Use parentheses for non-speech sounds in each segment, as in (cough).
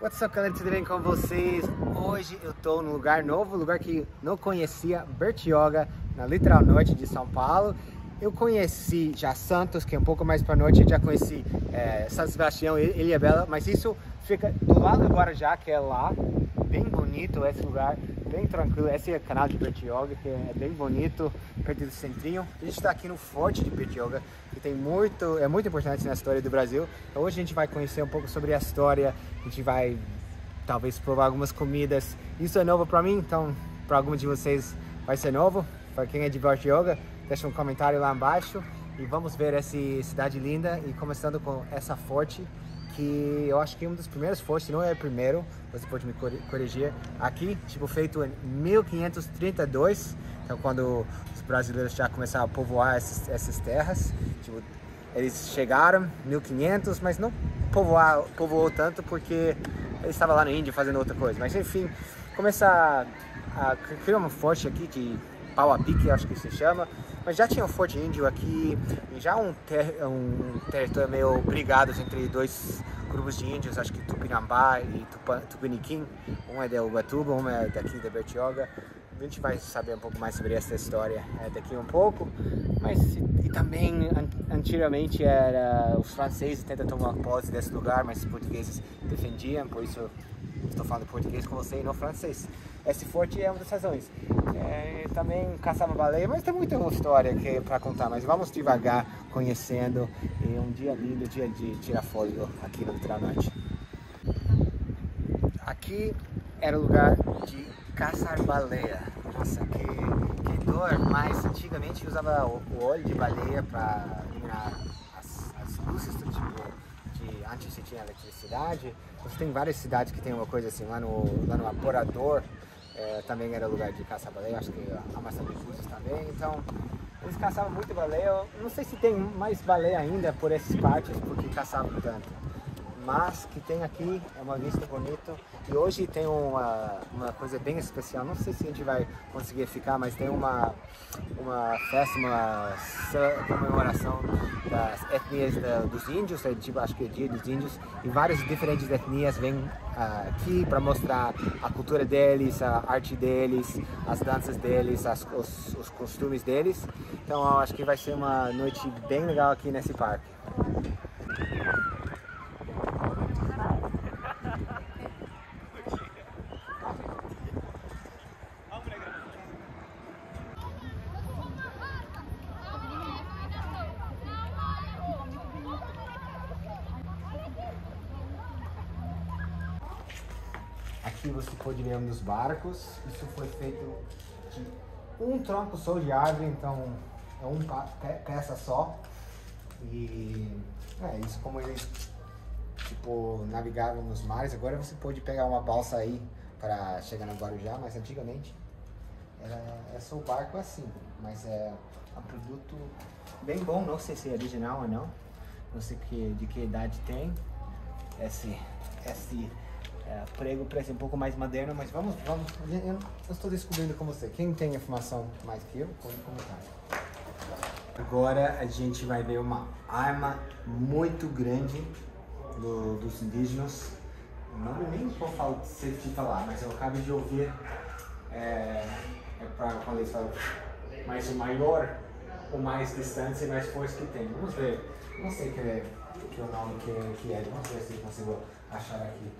What's up galera, tudo bem com vocês? Hoje eu tô num lugar novo, lugar que não conhecia, Bertioga, na literal norte de São Paulo. Eu conheci já Santos, que é um pouco mais para norte, já conheci é, São Sebastião e Ilha Bela, mas isso fica do lado do Guarujá, que é lá, bem bonito esse lugar, bem tranquilo. Esse é o canal de Bertioga, que é bem bonito, perto do centrinho. A gente está aqui no Forte de Bertioga, tem muito, é muito importante na história do Brasil. Então hoje a gente vai conhecer um pouco sobre a história, a gente vai talvez provar algumas comidas. Isso é novo para mim, então para alguns de vocês vai ser novo. Para quem é de Bertioga, deixa um comentário lá embaixo e vamos ver essa cidade linda e começando com essa forte que eu acho que é um dos primeiros fortes, não é o primeiro, você pode me corrigir, aqui, tipo, feito em 1532, então quando brasileiros já começaram a povoar essas, essas terras, tipo, eles chegaram 1500, mas não povoar, povoou tanto porque eles estavam lá no Índio fazendo outra coisa, mas enfim, começar a criar um forte aqui de pau a pique, acho que se chama, mas já tinha um forte índio aqui, já um, ter, um território meio brigado entre dois grupos de índios, acho que Tupinambá e Tupiniquim, um é de Ubatuba, um é daqui de Bertioga. A gente vai saber um pouco mais sobre essa história é, daqui um pouco, mas e também antigamente era os franceses tentam tomar posse desse lugar, mas os portugueses defendiam, por isso estou falando português com você e não francês. Esse forte é uma das razões. É, também caçava baleia, mas tem muita história para contar, mas vamos devagar conhecendo e um dia lindo, dia de tirar fôlego aqui no Litoral Norte. Aqui era o lugar de caçar baleia. Nossa, que, que dor, mas antigamente usava o, o óleo de baleia para iluminar as, as luzes do tipo de antes se tinha eletricidade. Você tem várias cidades que tem uma coisa assim, lá no, lá no Aporador, é, também era lugar de caçar baleia, acho que a Massa de Fuzes também, então eles caçavam muito baleia, não sei se tem mais baleia ainda por essas partes, porque caçavam tanto mas que tem aqui é uma vista bonita. E hoje tem uma, uma coisa bem especial, não sei se a gente vai conseguir ficar, mas tem uma, uma festa, uma comemoração das etnias da, dos índios, é, tipo, acho que é dia dos índios, e várias diferentes etnias vêm uh, aqui para mostrar a cultura deles, a arte deles, as danças deles, as, os, os costumes deles, então eu acho que vai ser uma noite bem legal aqui nesse parque. Aqui você pode ver um dos barcos. Isso foi feito de um tronco só de árvore, então é uma peça só. E é isso como eles tipo navegavam nos mares. Agora você pode pegar uma balsa aí para chegar no Guarujá, mas antigamente era, era só o barco assim. Mas é um produto bem bom, não sei se é original ou não. Não sei que, de que idade tem. Esse, esse é, prego parece um pouco mais moderno, mas vamos, vamos, eu, eu estou descobrindo com você. Quem tem informação mais que eu, pode comentar. Agora a gente vai ver uma arma muito grande do, dos indígenas. Não nem vou falar, sei te falar, mas eu acabei de ouvir é, é para quando eles falam, mas o maior, o mais distante e mais forte que tem. Vamos ver. Não sei que é, que é o nome que, que é. Vamos ver se consigo achar aqui.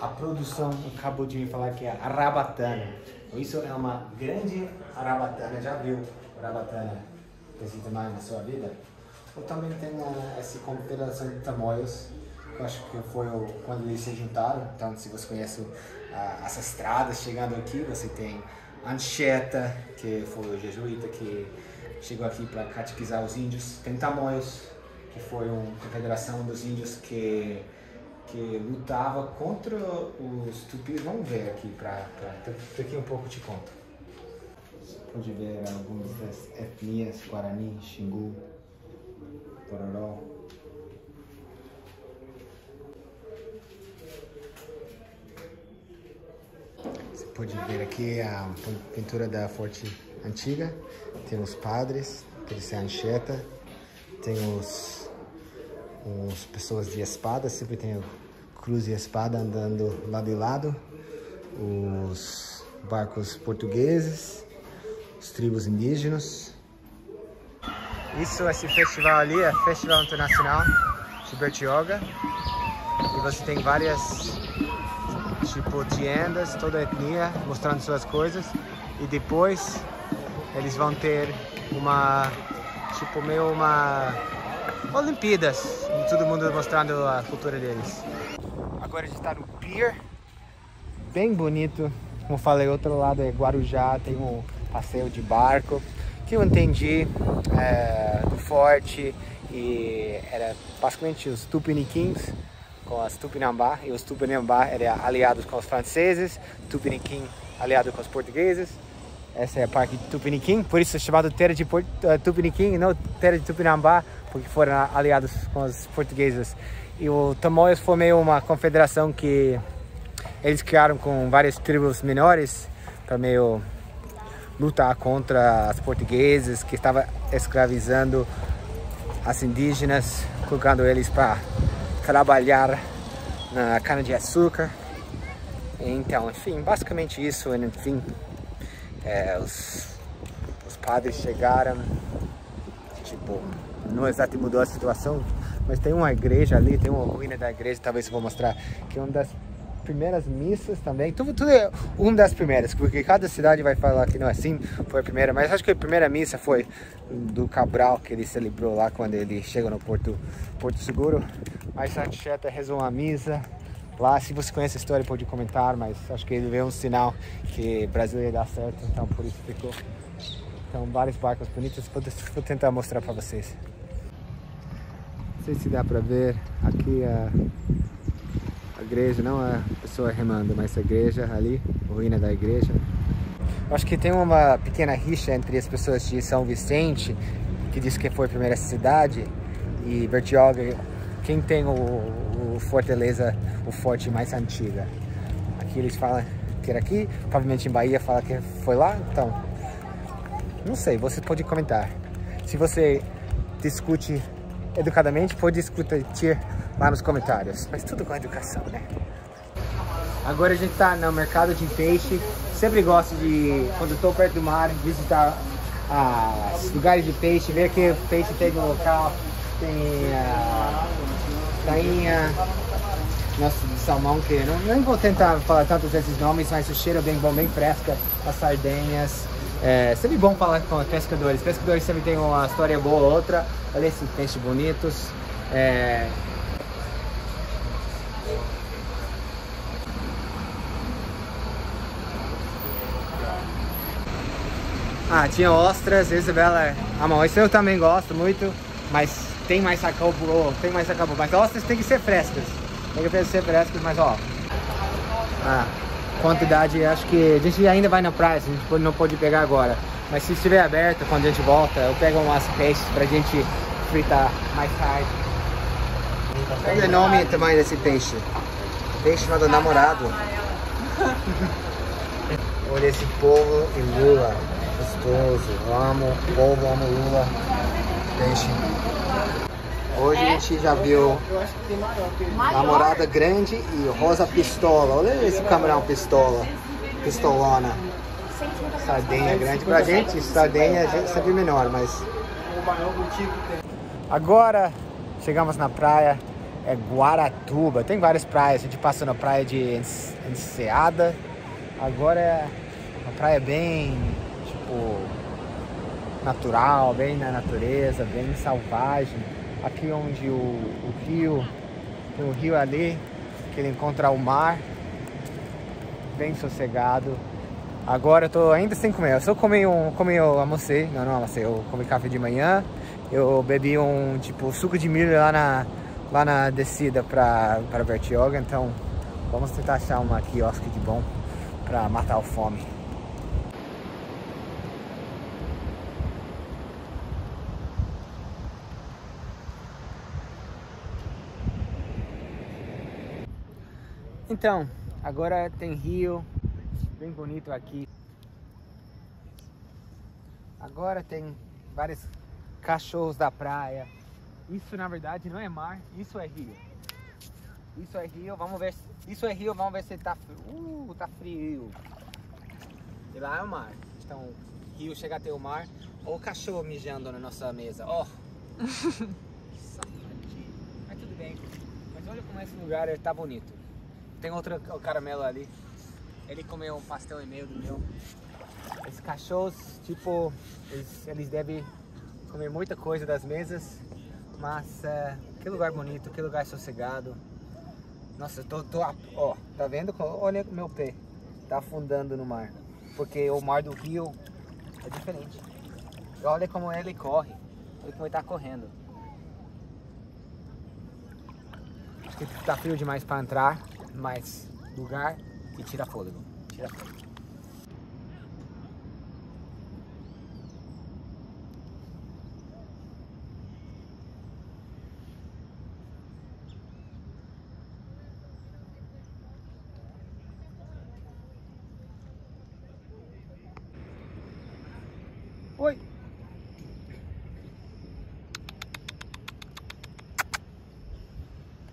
A produção acabou de me falar que é arabatana. Isso é uma grande arabatana. Já viu arabatana desse tamanho na sua vida? Ou também uh, essa confederação de tamoios, que eu acho que foi quando eles se juntaram. Então, se você conhece uh, as estradas chegando aqui, você tem Anchieta, que foi o jesuíta que chegou aqui para catequizar os índios. Tem Tamoios, que foi uma confederação dos índios que que lutava contra os tupis. Vamos ver aqui, pra, pra, um pouco te conto. Você pode ver algumas das etnias, Guarani, Xingu, Tororó. Você pode ver aqui a pintura da forte antiga. Tem os padres, eles são ancheta. Tem os as pessoas de espada, sempre tem cruz e espada andando lado e lado. Os barcos portugueses, os tribos indígenas. Isso, esse festival ali é Festival Internacional de Bertioga. E você tem várias tipo tiendas, toda a etnia, mostrando suas coisas. E depois eles vão ter uma, tipo meio uma Olimpíadas, todo mundo mostrando a cultura deles. Agora a gente está no pier, bem bonito. Como falei, outro lado é Guarujá, tem um passeio de barco que eu entendi é, do forte e era basicamente os Tupiniquins com as Tupinambá e os Tupinambá eram aliados com os franceses, Tupiniquim aliado com os portugueses. Essa é a parque de Tupiniquim, por isso é chamado Terra de uh, Tupiniquim e não Terra de Tupinambá, porque foram aliados com os portugueses. E o Tamoios foi meio uma confederação que eles criaram com várias tribos menores para meio lutar contra os portugueses que estavam escravizando as indígenas, colocando eles para trabalhar na cana-de-açúcar. Então, enfim, basicamente isso, enfim, é, os, os padres chegaram, tipo, não exatamente mudou a situação, mas tem uma igreja ali, tem uma ruína da igreja, talvez eu vou mostrar, que é uma das primeiras missas também, tudo, tudo é uma das primeiras, porque cada cidade vai falar que não é assim, foi a primeira, mas acho que a primeira missa foi do Cabral, que ele celebrou lá quando ele chegou no Porto, Porto Seguro, mas Sancheta rezou uma missa, lá. Se você conhece a história, pode comentar, mas acho que ele vê um sinal que Brasil ia dar certo, então por isso ficou. Então, vários barcos bonitos, vou, vou tentar mostrar para vocês. Não sei se dá para ver aqui a, a igreja, não a pessoa remando, mas a igreja ali, a ruína da igreja. Acho que tem uma pequena rixa entre as pessoas de São Vicente, que diz que foi a primeira cidade, e Bertioga, quem tem o, o Fortaleza, o forte mais antiga. Aqui eles falam que era aqui, provavelmente em Bahia fala que foi lá, então... Não sei, você pode comentar. Se você discute educadamente, pode discutir lá nos comentários. Mas tudo com educação, né? Agora a gente tá no mercado de peixe. Sempre gosto de, quando estou perto do mar, visitar os lugares de peixe, ver que o peixe tem no local. Tem uh, tainha, nosso salmão, que não, não vou tentar falar tantos desses nomes, mas o cheiro é bem bom, bem fresca, as sardenhas. É sempre bom falar com os pescadores. Pescadores sempre tem uma história boa ou outra. Olha esses peixes bonitos. É... Ah, tinha ostras, Isabela amor. Isso eu também gosto muito, mas tem mais sacabu, tem mais sacabu, mas ostras tem que ser frescas. Tem que ser frescas, mas ó. Ah, quantidade, acho que a gente ainda vai na praia, a gente não pode pegar agora. Mas se estiver aberto, quando a gente volta, eu pego umas peixes pra gente fritar mais tarde. Olha o nome tamanho desse peixe. Peixe chamado namorado. (laughs) Olha esse polvo e lula. Gostoso. Amo polvo, amo lula. Hoje a gente já viu namorada grande e rosa pistola. Olha esse camarão pistola, pistolona. Sardenha grande. Pra gente, sardenha é sempre menor, mas... Agora chegamos na praia, é Guaratuba. Tem várias praias, a gente passou na praia de Enseada. Agora é uma praia bem, tipo, natural, bem na natureza, bem selvagem aqui onde o, o rio, tem o rio ali, que ele encontra o mar, bem sossegado. Agora eu tô ainda sem comer, eu só comi um, comi, eu almocei, não, não almocei, eu comi café de manhã, eu bebi um, tipo, suco de milho lá na, lá na descida pra, pra Bertioga, então vamos tentar achar uma quiosque de bom pra matar o fome. Então, agora tem rio, bem bonito aqui. Agora tem vários cachorros da praia. Isso na verdade não é mar, isso é rio. Isso é rio, vamos ver. Isso é rio, vamos ver se tá frio. Uh, tá frio. E lá é o mar. Então, rio chega até o mar. Olha o cachorro mijando na nossa mesa. Ó. (laughs) Oh. Mas tudo bem. Mas olha como esse lugar tá bonito. Tem outro caramelo ali. Ele comeu um pastel e meio do meu. Esses cachorros, tipo, eles, eles devem comer muita coisa das mesas. Mas é, que lugar bonito, que lugar sossegado. Nossa, eu tô, tô ó, tá vendo? Olha meu pé, tá afundando no mar. Porque o mar do rio é diferente. Olha como ele corre, olha como ele tá correndo. Acho que tá frio demais para entrar, mas lugar e tira fôlego, tira fôlego. Oi.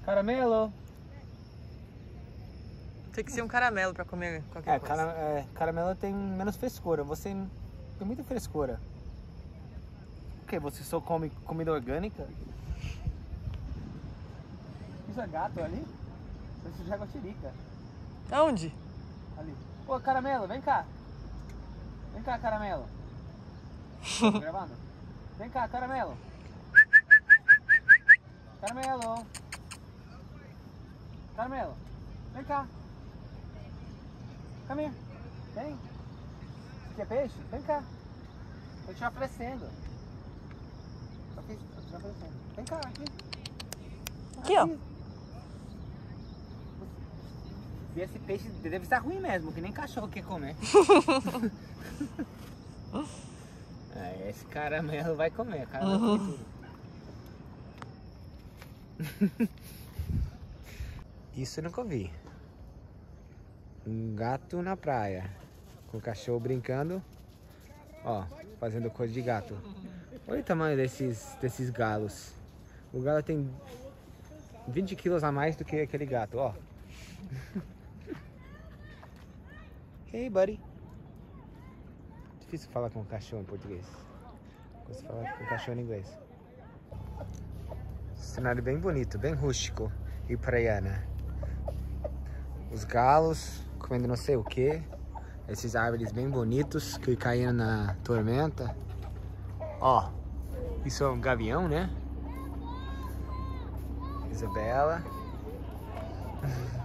Caramelo. Tem que ser um caramelo pra comer qualquer é, coisa. Cara, é, caramelo tem menos frescura. Você tem muita frescura. O que? Você só come comida orgânica? Isso é gato ali? Isso é jaguatirica. Onde? Ali. Ô, caramelo, vem cá. Vem cá, caramelo. Tô (laughs) gravando? Vem cá, caramelo. Caramelo. Caramelo. Vem cá. Come here. Vem. Você quer peixe? Vem cá. Tô te oferecendo. Tô te oferecendo. Vem cá, aqui. Aqui, ó. E esse peixe deve estar ruim mesmo, que nem cachorro quer comer. é, (laughs) esse caramelo vai comer, caramelo uhum. Isso eu nunca vi. Um gato na praia. Com o cachorro brincando. Ó, fazendo coisa de gato. Olha o tamanho desses, desses galos. O galo tem 20 quilos a mais do que aquele gato, ó. (laughs) hey, buddy. Difícil falar com cachorro em português. De falar com cachorro em inglês. Cenário bem bonito, bem rústico e praiana. Os galos comendo não sei o que. Esses árvores bem bonitos que caíram na tormenta. Ó, isso é um gavião, né? Isabela. (laughs)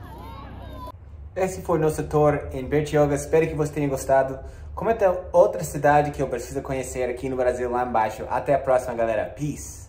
Esse foi nosso tour em Bertioga. Espero que você tenha gostado. Comenta outra cidade que eu preciso conhecer aqui no Brasil lá embaixo. Até a próxima, galera. Peace!